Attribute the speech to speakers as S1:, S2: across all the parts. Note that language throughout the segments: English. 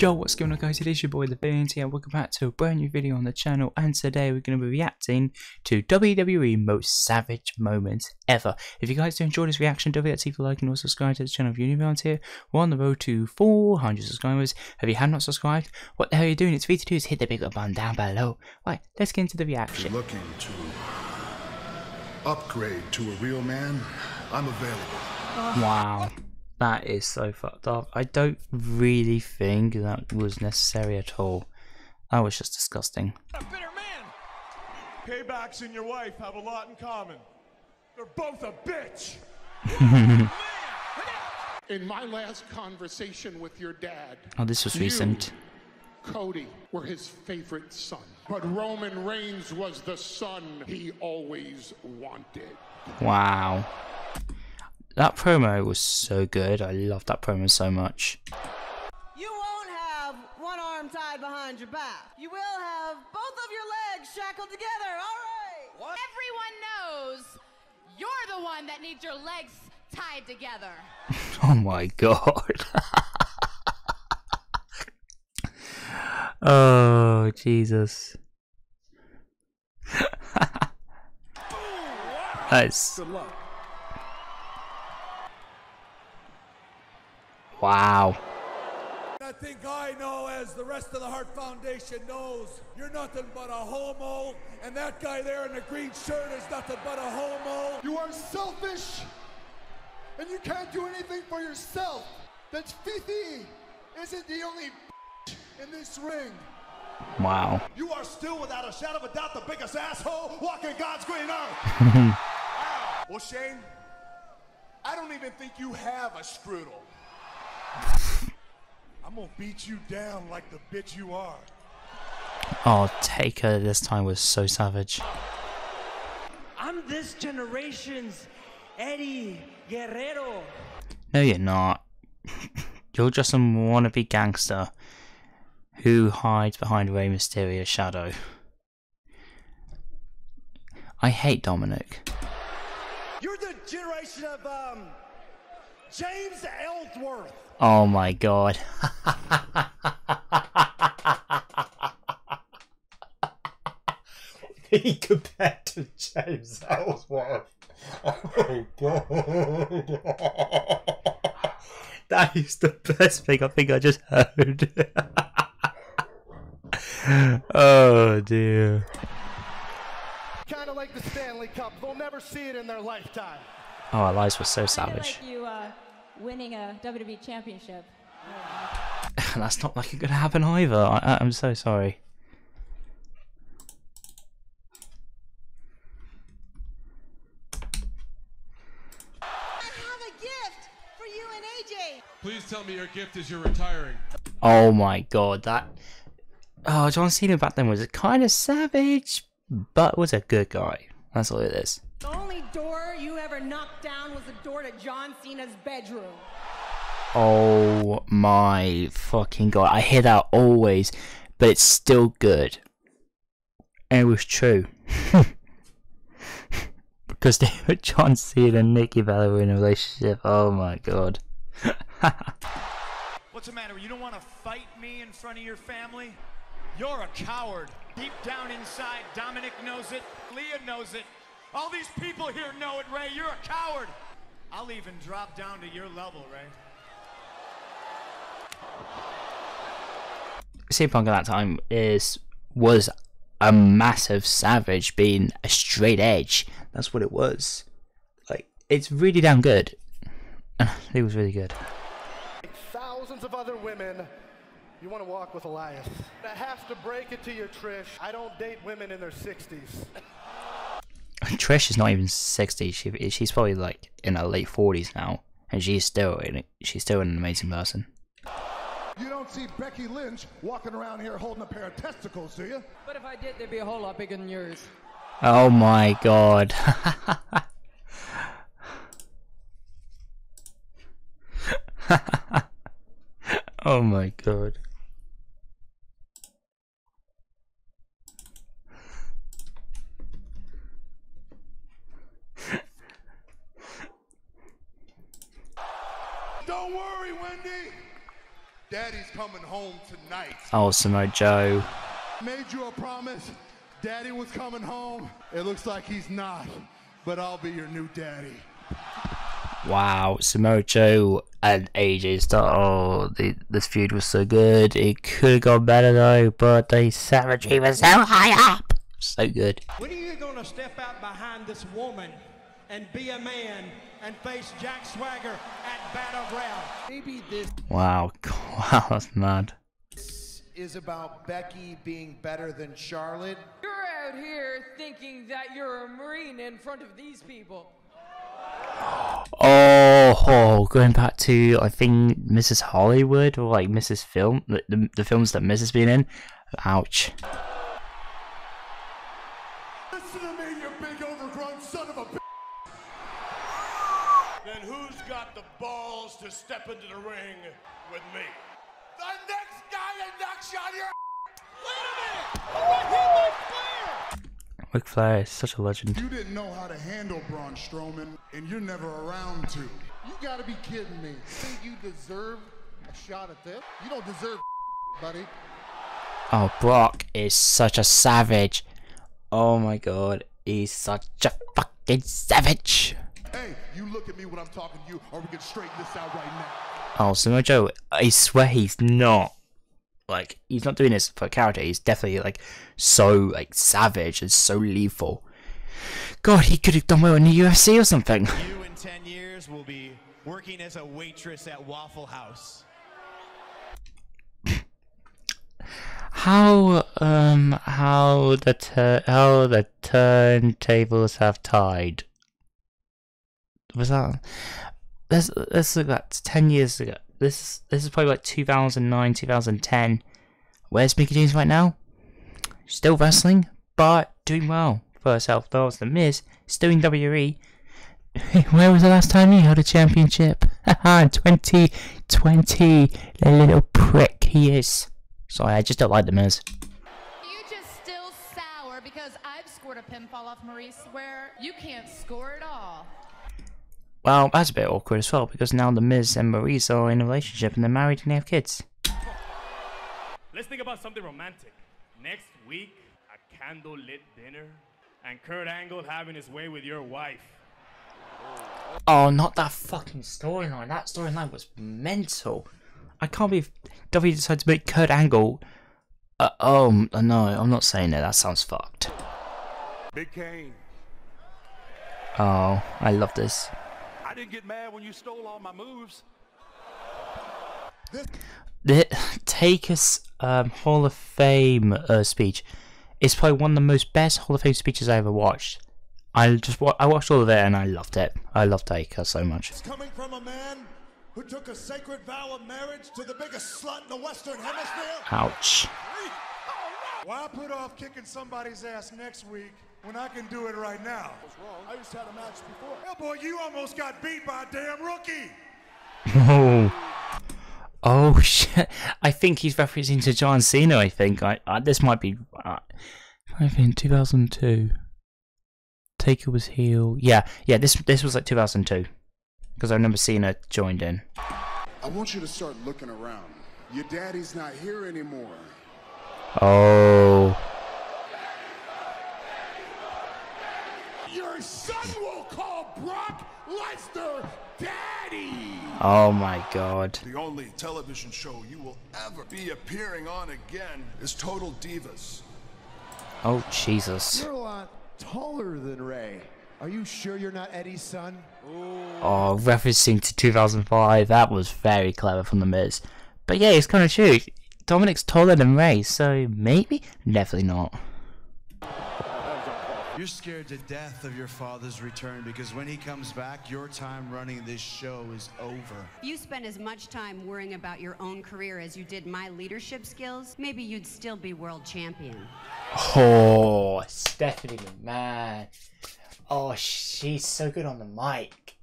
S1: Yo, what's going on guys, it is your boy The Villains here, welcome back to a brand new video on the channel, and today we're going to be reacting to WWE Most Savage Moments Ever. If you guys do enjoy this reaction, don't forget to leave a like and also subscribe to the channel if you're new around here. We're on the road to 400 subscribers. If you have not subscribed, what the hell are you doing? It's free to do is hit the big button down below. Right, let's get into the reaction.
S2: looking to upgrade to a real man, I'm available.
S1: Wow. That is so fucked up. I don't really think that was necessary at all. That was just disgusting.
S3: a bitter man. Paybacks and your wife have a lot in common. They're both a bitch.
S4: In my last conversation with your dad,
S1: Oh, this was
S4: you,
S1: recent.
S4: Cody, were his favorite son. But Roman Reigns was the son he always wanted.
S1: Wow. That promo was so good. I loved that promo so much.
S5: You won't have one arm tied behind your back. You will have both of your legs shackled together. All right. What?
S6: Everyone knows you're the one that needs your legs tied together.
S1: Oh my god. oh, Jesus. That's. Wow.
S3: I think I know, as the rest of the Heart Foundation knows, you're nothing but a homo, and that guy there in the green shirt is nothing but a homo.
S7: You are selfish, and you can't do anything for yourself. That Fifi isn't the only in this ring.
S1: Wow.
S3: You are still, without a shadow of a doubt, the biggest asshole walking God's green earth. Wow. Well, Shane, I don't even think you have a strudel. I'm gonna beat you down like the bitch you are.
S1: Oh, Taker this time was so savage.
S8: I'm this generation's Eddie Guerrero.
S1: No, you're not. You're just some wannabe gangster who hides behind Rey Mysterio's shadow. I hate Dominik.
S3: You're the generation of um, James Ellsworth.
S1: Oh my god.
S3: He compared to James Ellsworth. Oh my god.
S1: That is the best thing I think I just heard. oh dear.
S7: Kind of like the Stanley Cup. They'll never see it in their lifetime.
S1: Oh, our lives were so
S9: Kinda
S1: savage.
S9: Uh, like you winning a WWE championship.
S1: That's not like it's gonna happen either. I, I'm so sorry.
S5: I have a gift for you and AJ.
S3: Please tell me your gift is you're retiring.
S1: Oh my god, that. Oh, John Cena back then was kind of savage, but was a good guy. That's all it is.
S5: The only door you ever knocked down was the door to John Cena's bedroom.
S1: Oh my fucking god. I hear that always, but it's still good. And it was true. because they were John Cena and Nikki Bella were in a relationship. Oh my god.
S10: What's the matter? You don't want to fight me in front of your family? You're a coward. Deep down inside, Dominik knows it. Leah knows it. All these people here know it, Rey. You're a coward. I'll even drop down to your level, Rey.
S1: CM Punk at that time is was a massive savage being a straight edge. That's what it was. Like it's really damn good. it was really good.
S7: Like thousands of other women, you want to walk with Elias. I have to break it to you, Trish. I don't date women in their 60s.
S1: Trish is not even sixty. She she's probably like in her late forties now, and she's still in. She's still an amazing person.
S2: You don't see Becky Lynch walking around here holding a pair of testicles, do you?
S8: But if I did, they'd be a whole lot bigger than yours.
S1: Oh my god. oh my god.
S3: Don't worry, Wendy.
S2: Daddy's coming home tonight.
S1: Oh, Samoa Joe.
S2: Made you a promise. Daddy was coming home. It looks like he's not, but I'll be your new daddy.
S1: Wow, Samoa Joe and AJ Styles. Oh, the, this feud was so good. It could have gone better though, but the savagery was so high up. So good.
S8: When are you going to step out behind this woman and be a man and face Jack Swagger at Battleground? Maybe this
S1: Wow, wow, that's mad.
S11: Is about Becky being better than Charlotte.
S8: You're out here thinking that you're a Marine in front of these people.
S1: Oh, oh, going back to I think Mrs. Hollywood or like Mrs. Film, the, the, the films that Mrs. been in. Ouch.
S2: Listen to me, you big overgrown son of a bitch.
S10: Then who's got the balls to step into the ring with me?
S2: The next guy that knocks you on your
S1: Ric Flair is such a legend.
S2: You didn't know how to handle Braun Strowman, and you're never around to.
S7: You gotta be kidding me. Think you deserve a shot at this? You don't deserve buddy.
S1: Oh, Brock is such a savage. Oh my god, he's such a fucking savage.
S2: Hey, you look at me when I'm talking to you, or we can straighten this out right now.
S1: Oh, Samoa Joe, I swear he's not. Like, he's not doing this for character. He's definitely, like, so, like, savage and so lethal. God, he could have done well in the UFC or something.
S10: You in 10 years will be working as a waitress at Waffle House.
S1: How, um, how the tur- how the turntables have tied. Was that? Let's let's look at ten years ago. This this is probably like 2009, 2010. Where's Mickie James right now? Still wrestling, but doing well for herself. That was the Miz, still in WWE. Where was the last time he held a championship? Haha, 2020. The little prick he is. Sorry, I just don't like the Miz.
S6: You just still sour because I've scored a pinfall off Maryse where you can't score at all.
S1: Well, that's a bit awkward as well because now the Miz and Maryse are in a relationship and they're married and they have kids.
S10: Let's think about something romantic. Next week, a candlelit dinner, and Kurt Angle having his way with your wife.
S1: Oh, not that fucking storyline. That storyline was mental. I can't believe W decided to make Kurt Angle. Uh, oh no, I'm not saying that. That sounds fucked.
S3: Big Kane,
S1: Oh, I love this.
S3: I didn't get mad when you stole all my moves.
S1: The Taker's um, Hall of Fame uh, speech is probably one of the most best Hall of Fame speeches I ever watched. I just wa- I watched all of it and I loved it. I love Taker so much.
S3: It's coming from a man who took a sacred vow of marriage to the biggest slut in the Western Hemisphere.
S1: Ouch.
S3: Why put off kicking somebody's ass next week when I can do it right now? I just had a match before. Hell, boy, you almost got beat by a damn rookie.
S1: Oh. Oh shit! I think he's referencing to John Cena. I think I, I this might be. Uh, I think 2002. Taker was heel. Yeah, yeah. This this was like 2002 because I remember Cena joined in.
S4: I want you to start looking around. Your daddy's not here anymore.
S1: Oh. Oh my god.
S12: The only television show you will ever be appearing on again is Total Divas.
S1: Oh Jesus.
S11: You're a lot taller than Rey. Are you sure you're not Eddie's son?
S1: Oh, referencing to 2005. That was very clever from the Miz. But yeah, it's kind of true. Dominik's taller than Rey, so maybe, definitely not.
S13: You're scared to death of your father's return because when he comes back, your time running this show is over.
S14: If you spent as much time worrying about your own career as you did my leadership skills, maybe you'd still be world champion.
S1: Oh, Stephanie McMahon. Oh, she's so good on the mic.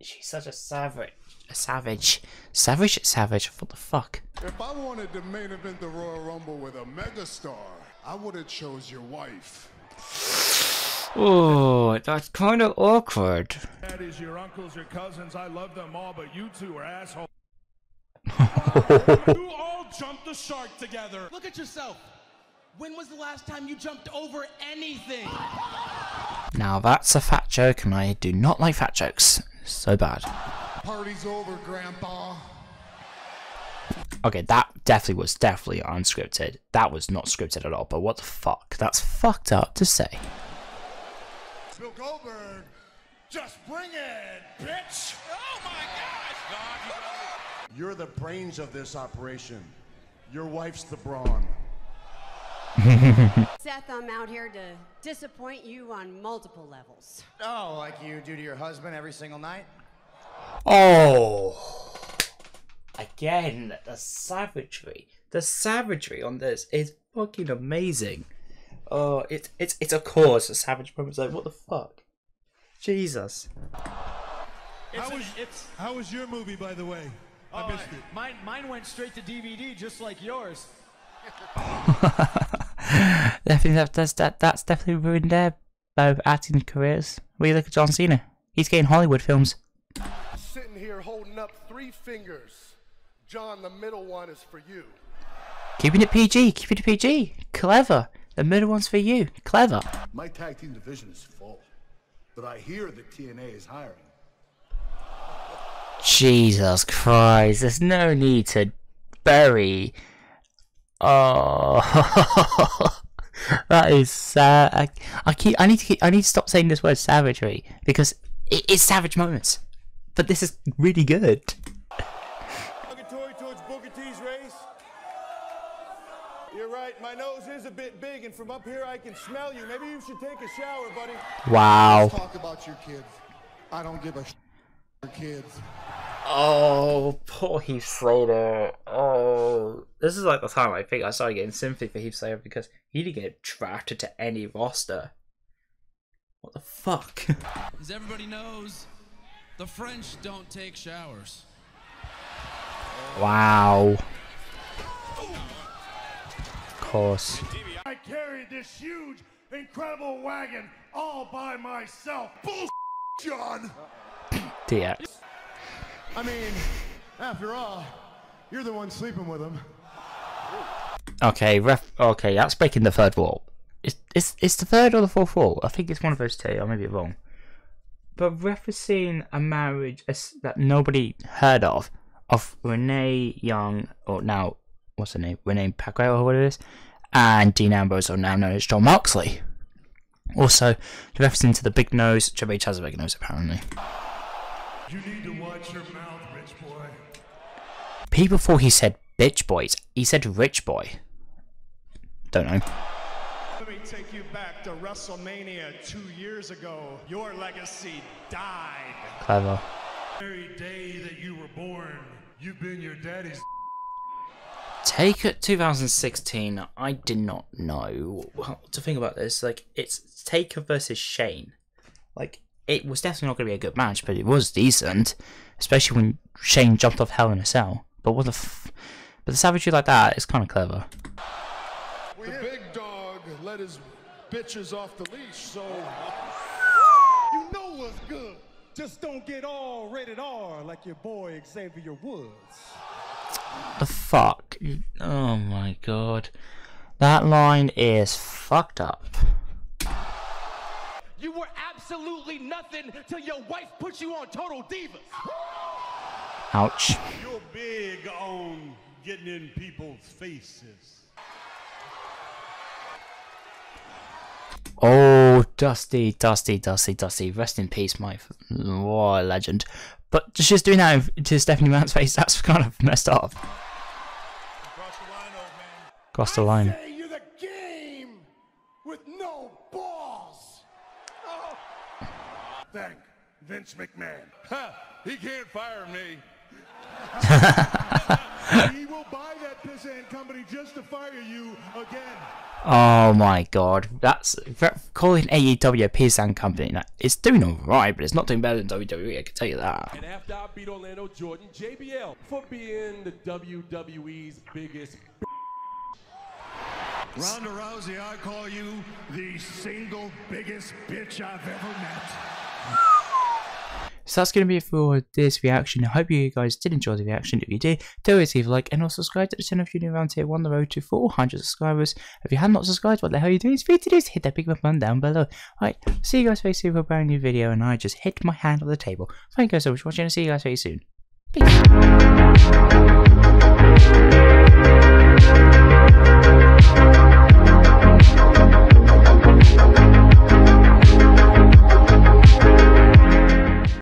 S1: She's such a savage. A savage. Savage? Savage. What the fuck?
S4: If I wanted to main event the Royal Rumble with a megastar, I would have chose your wife.
S1: Oh, that's kind of awkward.
S3: Daddies, your uncles, your cousins, I love them all, but you two are assholes.
S8: you all jumped the shark together.
S15: Look at yourself. When was the last time you jumped over anything?
S1: Now that's a fat joke, and I do not like fat jokes. So bad.
S2: Party's over, Grandpa.
S1: Okay, that definitely was definitely unscripted. That was not scripted at all, but what the fuck? That's fucked up to say.
S2: Bill Goldberg, just bring it, bitch!
S10: Oh my gosh!
S11: You're the brains of this operation. Your wife's the brawn.
S14: Seth, I'm out here to disappoint you on multiple levels.
S16: Oh, like you do to your husband every single night?
S1: Oh. Again, the savagery. The savagery on this is fucking amazing. Oh, it's it's it's a cause. A savage moment. Like what the fuck? Jesus.
S10: It's
S3: How was,
S10: it's
S3: how was your movie, by the way?
S10: oh,
S3: I missed it.
S10: Mine, mine went straight to DVD, just like yours.
S1: I think that that's that that's definitely ruined their both acting careers. We look at John Cena. He's getting Hollywood films.
S7: Sitting here holding up three fingers. John, the middle one is for you.
S1: Keeping it PG. Keeping it PG. Clever. The middle one's for you. Clever.
S17: My tag team division is full, but I hear that TNA is hiring.
S1: Jesus Christ, there's no need to bury. Oh, that is sad. I, I keep. I need to. Keep, I need to stop saying this word savagery because it is savage moments. But this is really good.
S3: Derogatory towards Booker T's race? You're right, my nose is a bit big, and from up here I can smell you. Maybe you should take a shower, buddy.
S1: Wow.
S2: Let's talk about your kids. I don't give a sh- your kids.
S1: Oh, poor Heath Slater. Oh, this is like the time I think I started getting sympathy for Heath Slater because he didn't get drafted to any roster. What the fuck?
S18: As everybody knows, the French don't take showers.
S1: wow. Of course.
S3: I carried this huge, incredible wagon all by myself. Bull, John.
S1: Dear.
S2: I mean, after all, you're the one sleeping with him.
S1: Okay, ref. Okay, that's breaking the third wall. It's, it's, it's the third or the fourth wall. I think it's one of those two. I may be wrong. But referencing a marriage as- that nobody heard of, of Renee Young, or now, what's her name? Renee Paquette, or what it is, and Dean Ambrose, or now known as Jon Moxley. Also, referencing to the big nose. Triple H has a big nose, apparently.
S3: You need to watch your mouth, rich boy.
S1: People thought he said bitch boys. He said rich boy. Don't know.
S8: Let me take you back to WrestleMania two years ago. Your legacy died.
S1: Clever.
S3: Very day that you were born, you've been your daddy's.
S1: Take it 2016. I did not know what to think about this. Like, it's Taker versus Shane. Like, it was definitely not going to be a good match, but it was decent. Especially when Shane jumped off Hell in a Cell. But what the f. But the savagery like that is kind of clever.
S4: The big dog let his bitches off the leash, so
S3: You know what's good. Just don't get all rated R like your boy Xavier Woods.
S1: The fuck? Oh my god. That line is fucked up.
S15: You were absolutely nothing till your wife put you on Total Divas.
S1: Ouch.
S3: You're big on getting in people's faces.
S1: Oh, Dusty, Dusty, Dusty, Dusty. Rest in peace, my. f- What legend. But just doing that to Stephanie Mount's face, that's kind of messed up. Cross the line.
S3: Say you're the game with no balls. Oh.
S4: thank Vince McMahon. Ha! He can't fire me.
S3: he will buy that pissant company just to fire you again.
S1: Oh my god. That's. Calling AEW a Pisan company. Like, it's doing alright, but it's not doing better than WWE, I can tell you that.
S19: And after I beat Orlando Jordan, JBL, for being the WWE's biggest
S4: Ronda Rousey, I call you the single biggest bitch I've ever met.
S1: So that's going to be it for this reaction. I hope you guys did enjoy the reaction. If you did, don't forget leave a like and also subscribe to the channel if you're new around here. We're on the road to 400 subscribers. If you have not subscribed, what the hell are you doing? It's free to do. Hit that big button down below. Alright, see you guys very soon for a brand new video. And I just hit my hand on the table. Thank you guys so much for watching and see you guys very soon. Peace.